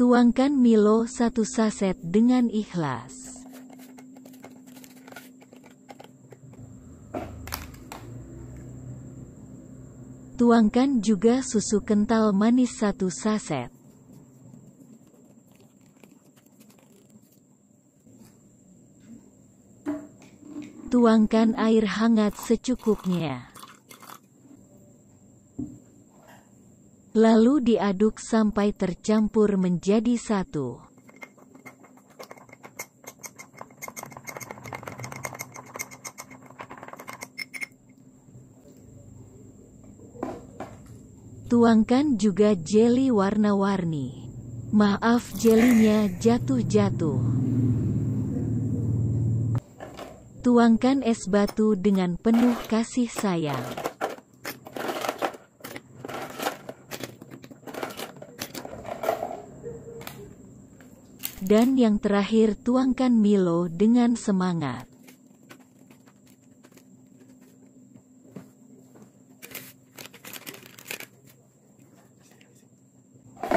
Tuangkan Milo satu saset dengan ikhlas. Tuangkan juga susu kental manis satu saset. Tuangkan air hangat secukupnya. Lalu diaduk sampai tercampur menjadi satu. Tuangkan juga jelly warna-warni. Maaf jelinya jatuh-jatuh. Tuangkan es batu dengan penuh kasih sayang. Dan yang terakhir tuangkan Milo dengan semangat.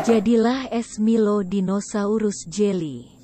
Jadilah es Milo Dinosaurus Jelly.